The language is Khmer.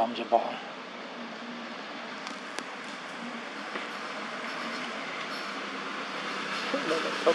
ដំច្បងដល់ទៅ